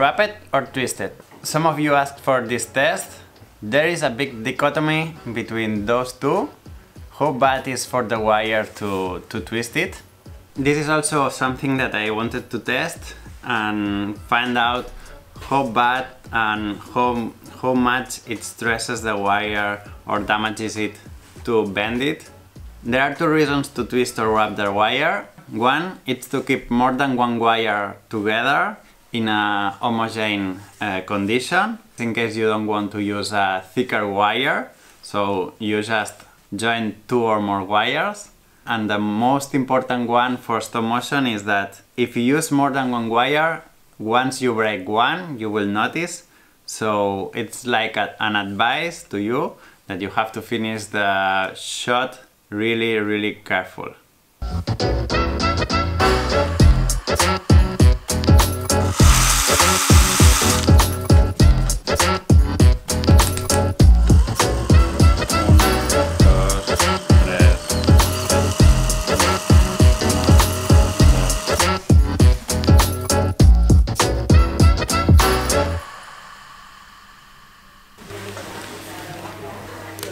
Wrap it or twist it? Some of you asked for this test. There is a big dichotomy between those two. How bad is for the wire to, to twist it? This is also something that I wanted to test and find out how bad and how how much it stresses the wire or damages it to bend it. There are two reasons to twist or wrap the wire. One, it's to keep more than one wire together in a homogeneous uh, condition in case you don't want to use a thicker wire so you just join two or more wires and the most important one for stop motion is that if you use more than one wire once you break one you will notice so it's like a, an advice to you that you have to finish the shot really really careful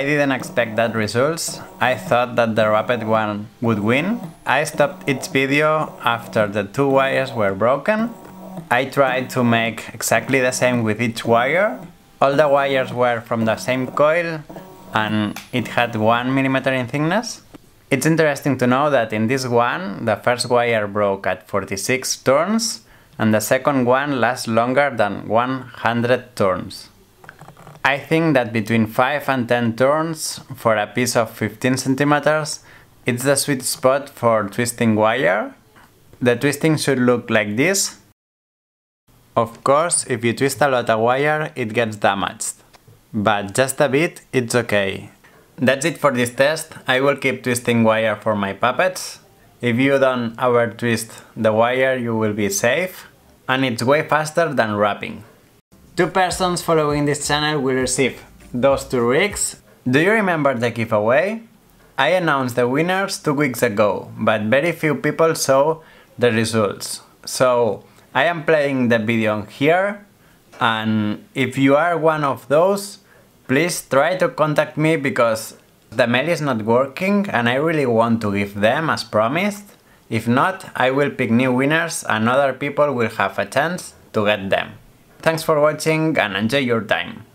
I didn't expect that results. I thought that the wrapped one would win. I stopped each video after the two wires were broken. I tried to make exactly the same with each wire. All the wires were from the same coil and it had 1 millimeter in thickness. It's interesting to know that in this one, the first wire broke at 46 turns and the second one lasts longer than 100 turns. I think that between 5 and 10 turns for a piece of 15 centimeters, it's the sweet spot for twisting wire. The twisting should look like this. Of course, if you twist a lot of wire, it gets damaged. But just a bit, it's okay. That's it for this test. I will keep twisting wire for my puppets. If you don't over twist the wire, you will be safe. And it's way faster than wrapping. Two persons following this channel will receive those two rigs. Do you remember the giveaway? I announced the winners two weeks ago, but very few people saw the results. So I am playing the video here and if you are one of those, please try to contact me because the mail is not working and I really want to give them as promised. If not, I will pick new winners and other people will have a chance to get them. Thanks for watching and enjoy your time.